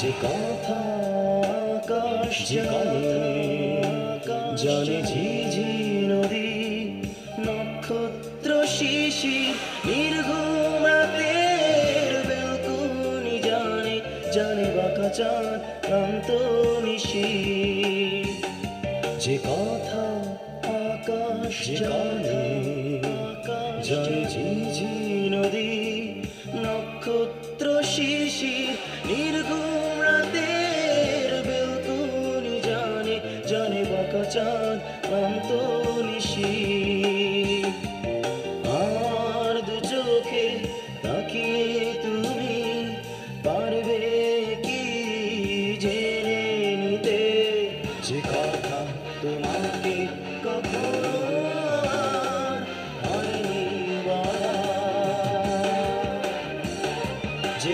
যে কথা আকাশ জানে জানে ঝিঝি নদী নক্ষত্র শিশি নির্ঘুম রাতের বেলকুনি জানে জানে বাঁকা চাঁদ ক্লান্ত নিশি। যে কথা আকাশ জানে জানে ঝিঝি নদী, নক্ষত্র শিশির নির্ঘুম রাতের বেলকুনি জানে জানে বাঁকা চাঁদ, ক্লান্ত নিশির আমার দু চোখে তাকিয়ে তুমি পারবে কি জেনে নিতে? যে যে